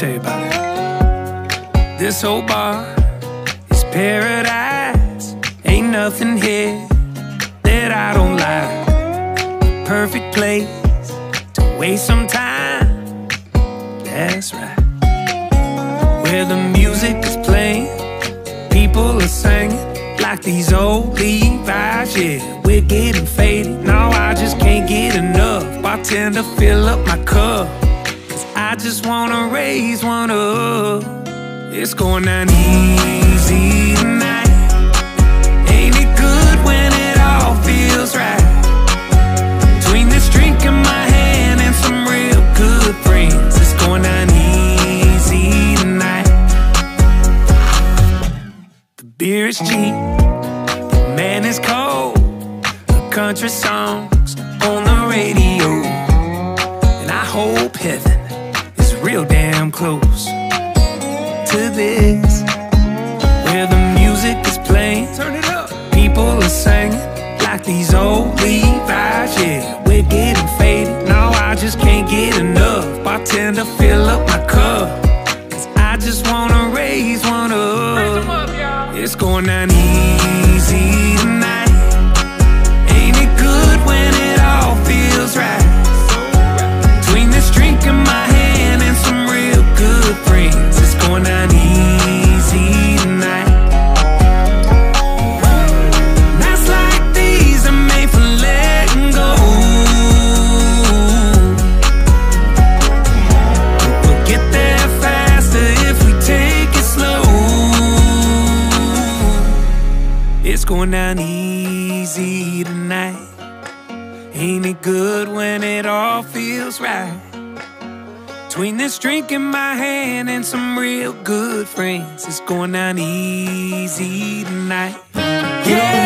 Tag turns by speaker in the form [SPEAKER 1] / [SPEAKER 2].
[SPEAKER 1] tell you about it. This whole bar is paradise. Ain't nothing here that I don't like. Perfect place to waste some time. That's right. Where the music is playing, people are singing like these old Levi's. Yeah, we're getting faded. Now I just can't get enough. Bartender, fill up my cup. I just wanna raise one up. It's going down easy tonight. Ain't it good when it all feels right? Between this drink in my hand and some real good friends, it's going down easy tonight. The beer is cheap, the man is cold. The country songs on the radio, close to this, where the music is playing. Turn it up. People are singing like these old Levi's. Yeah, we're getting faded. Now I just can't get enough. Bartender, fill up my cup. Cause I just wanna raise one up. It's going down easy going down easy tonight. Ain't it good when it all feels right? Between this drink in my hand and some real good friends, it's going down easy tonight. Yeah.